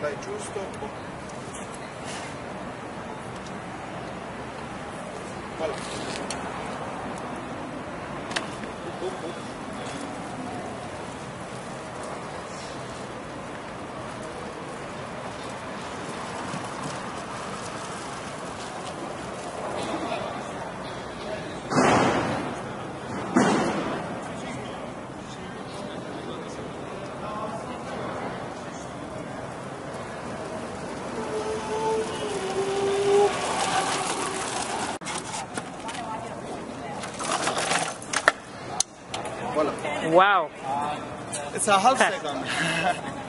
Dai, giusto. Voilà. Wow. It's a half second.